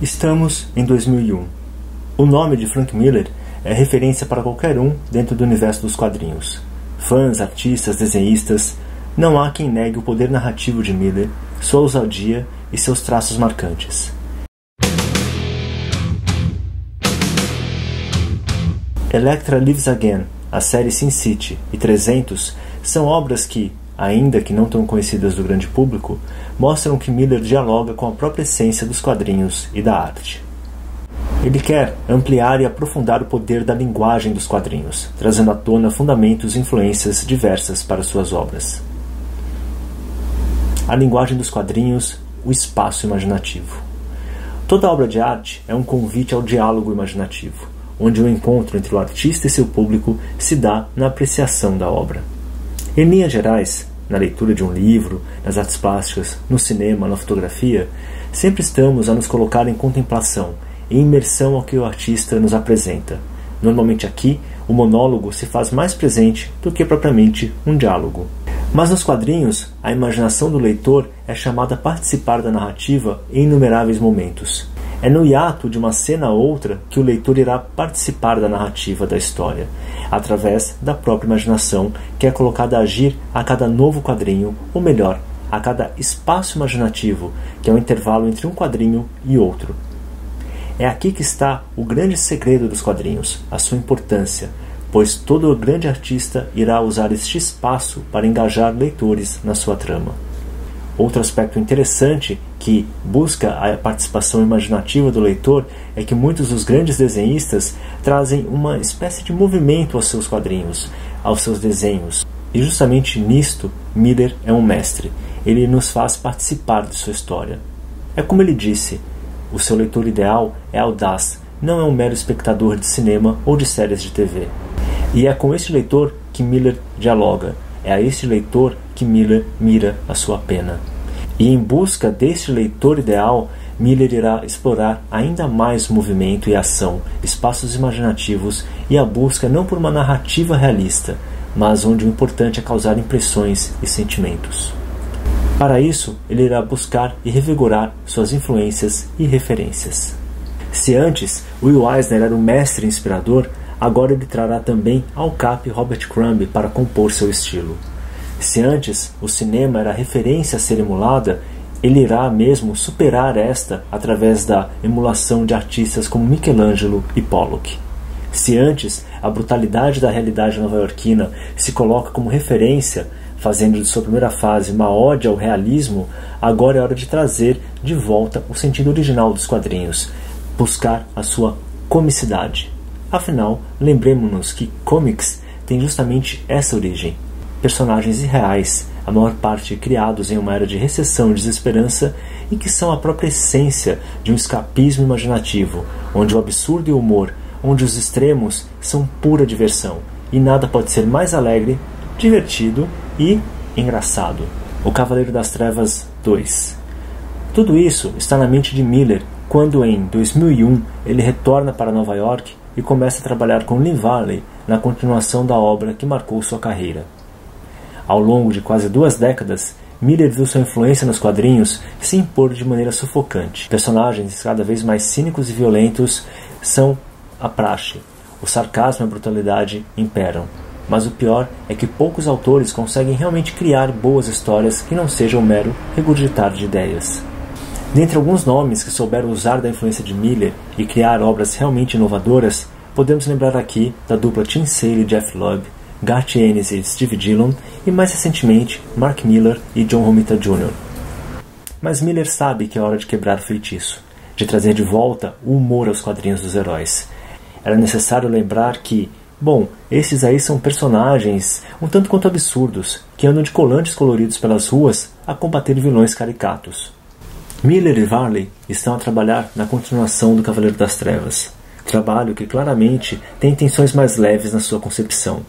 Estamos em 2001. O nome de Frank Miller é referência para qualquer um dentro do universo dos quadrinhos. Fãs, artistas, desenhistas, não há quem negue o poder narrativo de Miller, sua ousadia e seus traços marcantes. Electra Lives Again, a série Sin City e 300 são obras que, ainda que não tão conhecidas do grande público, mostram que Miller dialoga com a própria essência dos quadrinhos e da arte. Ele quer ampliar e aprofundar o poder da linguagem dos quadrinhos, trazendo à tona fundamentos e influências diversas para suas obras. A linguagem dos quadrinhos, o espaço imaginativo. Toda obra de arte é um convite ao diálogo imaginativo, onde o encontro entre o artista e seu público se dá na apreciação da obra. Em linhas gerais, na leitura de um livro, nas artes plásticas, no cinema, na fotografia, sempre estamos a nos colocar em contemplação em imersão ao que o artista nos apresenta. Normalmente aqui, o monólogo se faz mais presente do que propriamente um diálogo. Mas nos quadrinhos, a imaginação do leitor é chamada a participar da narrativa em inumeráveis momentos. É no hiato de uma cena a outra que o leitor irá participar da narrativa da história, através da própria imaginação que é colocada a agir a cada novo quadrinho, ou melhor, a cada espaço imaginativo, que é o intervalo entre um quadrinho e outro. É aqui que está o grande segredo dos quadrinhos, a sua importância, pois todo grande artista irá usar este espaço para engajar leitores na sua trama. Outro aspecto interessante que busca a participação imaginativa do leitor é que muitos dos grandes desenhistas trazem uma espécie de movimento aos seus quadrinhos, aos seus desenhos. E justamente nisto, Miller é um mestre. Ele nos faz participar de sua história. É como ele disse: o seu leitor ideal é audaz, não é um mero espectador de cinema ou de séries de TV. E é com este leitor que Miller dialoga, é a este leitor que Miller mira a sua pena. E em busca deste leitor ideal, Miller irá explorar ainda mais movimento e ação, espaços imaginativos e a busca não por uma narrativa realista, mas onde o importante é causar impressões e sentimentos. Para isso, ele irá buscar e revigorar suas influências e referências. Se antes Will Eisner era o mestre inspirador, agora ele trará também ao cap Robert Crumb para compor seu estilo. Se antes o cinema era referência a ser emulada, ele irá mesmo superar esta através da emulação de artistas como Michelangelo e Pollock. Se antes a brutalidade da realidade nova-iorquina se coloca como referência, fazendo de sua primeira fase uma ode ao realismo, agora é hora de trazer de volta o sentido original dos quadrinhos, buscar a sua comicidade. Afinal, lembremos-nos que comics tem justamente essa origem. Personagens irreais, a maior parte criados em uma era de recessão e desesperança e que são a própria essência de um escapismo imaginativo, onde o absurdo e o humor, onde os extremos são pura diversão e nada pode ser mais alegre, divertido e engraçado. O Cavaleiro das Trevas 2. Tudo isso está na mente de Miller quando, em 2001, ele retorna para Nova York e começa a trabalhar com Lee Varley na continuação da obra que marcou sua carreira. Ao longo de quase duas décadas, Miller viu sua influência nos quadrinhos se impor de maneira sufocante. Personagens cada vez mais cínicos e violentos são a praxe. O sarcasmo e a brutalidade imperam. Mas o pior é que poucos autores conseguem realmente criar boas histórias que não sejam mero regurgitar de ideias. Dentre alguns nomes que souberam usar da influência de Miller e criar obras realmente inovadoras, podemos lembrar aqui da dupla Tim Sale e Jeff Lubb, Garth Ennis e Steve Dillon, e mais recentemente Mark Miller e John Romita Jr. Mas Miller sabe que é hora de quebrar o feitiço, de trazer de volta o humor aos quadrinhos dos heróis. Era necessário lembrar que, Bom, esses aí são personagens um tanto quanto absurdos, que andam de colantes coloridos pelas ruas a combater vilões caricatos. Miller e Varley estão a trabalhar na continuação do Cavaleiro das Trevas, trabalho que claramente tem intenções mais leves na sua concepção.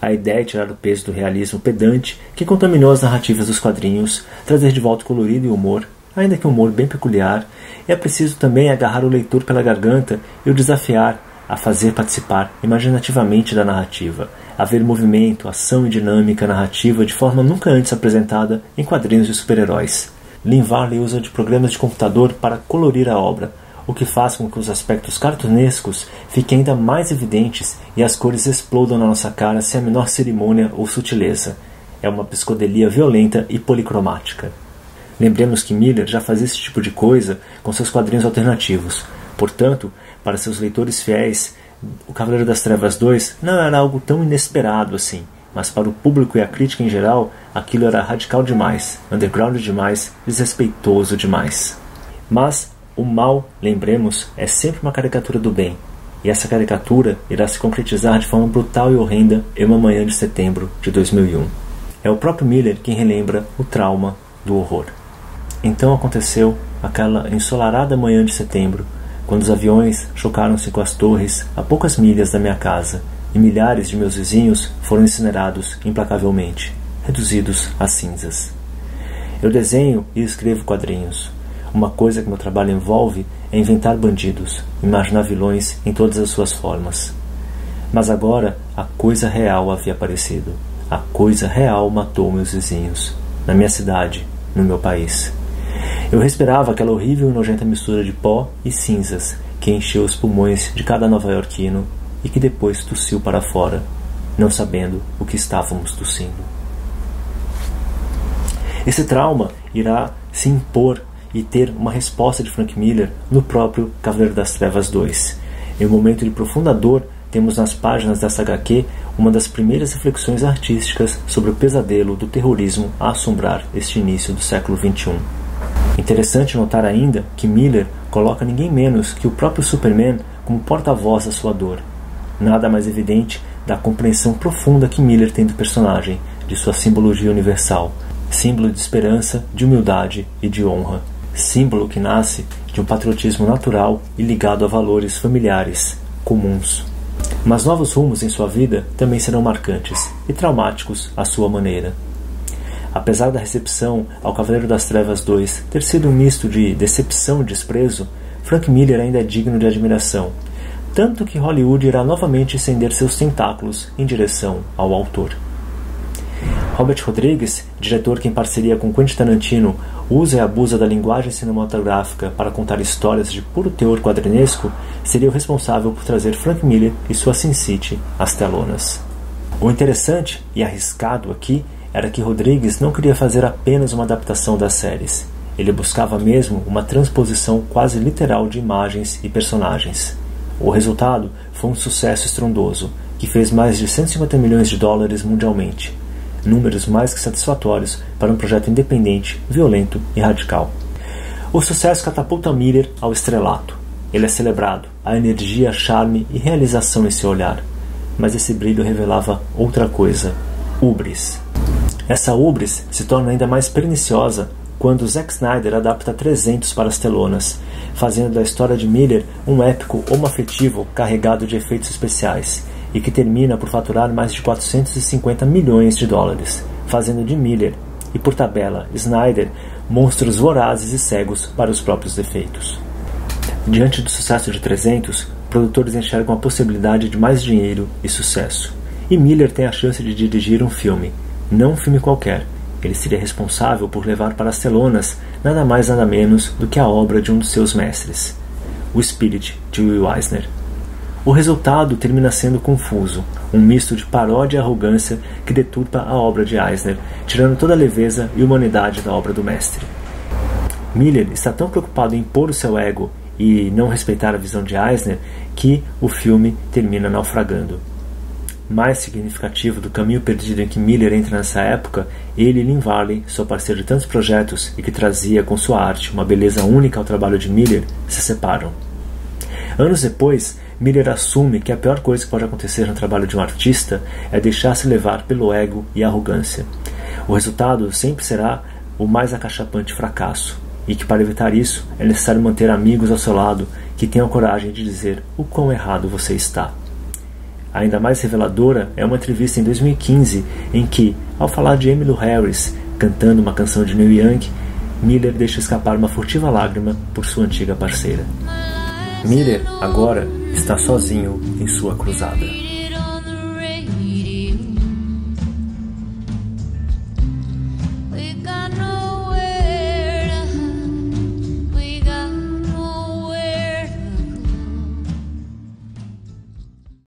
A ideia é tirar o peso do realismo pedante que contaminou as narrativas dos quadrinhos, trazer de volta colorido e humor, ainda que um humor bem peculiar, é preciso também agarrar o leitor pela garganta e o desafiar a fazer participar imaginativamente da narrativa, a ver movimento, ação e dinâmica narrativa de forma nunca antes apresentada em quadrinhos de super-heróis. Lin Varley usa de programas de computador para colorir a obra, o que faz com que os aspectos cartunescos fiquem ainda mais evidentes e as cores explodam na nossa cara sem a menor cerimônia ou sutileza. É uma psicodelia violenta e policromática. Lembremos que Miller já fazia esse tipo de coisa com seus quadrinhos alternativos. Portanto, para seus leitores fiéis, O Cavaleiro das Trevas 2 não era algo tão inesperado assim, mas para o público e a crítica em geral, aquilo era radical demais, underground demais, desrespeitoso demais. Mas o mal, lembremos, é sempre uma caricatura do bem, e essa caricatura irá se concretizar de forma brutal e horrenda em uma manhã de setembro de 2001. É o próprio Miller quem relembra o trauma do horror. Então aconteceu aquela ensolarada manhã de setembro, quando os aviões chocaram-se com as torres a poucas milhas da minha casa e milhares de meus vizinhos foram incinerados implacavelmente, reduzidos a cinzas. Eu desenho e escrevo quadrinhos, uma coisa que meu trabalho envolve é inventar bandidos, imaginar vilões em todas as suas formas. Mas agora a coisa real havia aparecido. A coisa real matou meus vizinhos, na minha cidade, no meu país. Eu respirava aquela horrível e nojenta mistura de pó e cinzas que encheu os pulmões de cada nova-iorquino e que depois tossiu para fora, não sabendo o que estávamos tossindo. Esse trauma irá se impor e ter uma resposta de Frank Miller no próprio Cavaleiro das Trevas 2. Em um momento de profunda dor, temos nas páginas dessa HQ uma das primeiras reflexões artísticas sobre o pesadelo do terrorismo a assombrar este início do século XXI. Interessante notar ainda que Miller coloca ninguém menos que o próprio Superman como porta-voz da sua dor. Nada mais evidente da compreensão profunda que Miller tem do personagem, de sua simbologia universal, símbolo de esperança, de humildade e de honra símbolo que nasce de um patriotismo natural e ligado a valores familiares comuns. Mas novos rumos em sua vida também serão marcantes e traumáticos à sua maneira. Apesar da recepção ao Cavaleiro das Trevas 2 ter sido um misto de decepção e desprezo, Frank Miller ainda é digno de admiração, tanto que Hollywood irá novamente estender seus tentáculos em direção ao autor. Robert Rodrigues, diretor que em parceria com Quentin Tarantino usa e abusa da linguagem cinematográfica para contar histórias de puro teor quadrinesco, seria o responsável por trazer Frank Miller e sua Sin City às telonas. O interessante e arriscado aqui era que Rodrigues não queria fazer apenas uma adaptação das séries. Ele buscava mesmo uma transposição quase literal de imagens e personagens. O resultado foi um sucesso estrondoso, que fez mais de 150 milhões de dólares mundialmente números mais que satisfatórios para um projeto independente, violento e radical. O sucesso catapulta Miller ao estrelato. Ele é celebrado, a energia, charme e realização em seu olhar. Mas esse brilho revelava outra coisa: ubris. Essa ubris se torna ainda mais perniciosa quando Zack Snyder adapta 300 para as telonas, fazendo da história de Miller um épico homoafetivo carregado de efeitos especiais e que termina por faturar mais de 450 milhões de dólares, fazendo de Miller e, por tabela, Snyder monstros vorazes e cegos para os próprios defeitos. Diante do sucesso de 300, produtores enxergam a possibilidade de mais dinheiro e sucesso. E Miller tem a chance de dirigir um filme, não um filme qualquer. Ele seria responsável por levar para as telonas nada mais nada menos do que a obra de um dos seus mestres, o Spirit de Will Eisner. O resultado termina sendo confuso, um misto de paródia e arrogância que deturpa a obra de Eisner, tirando toda a leveza e humanidade da obra do mestre. Miller está tão preocupado em pôr o seu ego e não respeitar a visão de Eisner que o filme termina naufragando. Mais significativo do caminho perdido em que Miller entra nessa época, ele e Lynn Varley, seu parceiro de tantos projetos e que trazia com sua arte uma beleza única ao trabalho de Miller, se separam. Anos depois, Miller assume que a pior coisa que pode acontecer no trabalho de um artista é deixar-se levar pelo ego e arrogância. O resultado sempre será o mais acachapante fracasso, e que para evitar isso é necessário manter amigos ao seu lado que tenham coragem de dizer o quão errado você está. Ainda mais reveladora é uma entrevista em 2015 em que, ao falar de Emmylou Harris cantando uma canção de Neil Young, Miller deixa escapar uma furtiva lágrima por sua antiga parceira. Miller, agora, está sozinho em sua cruzada.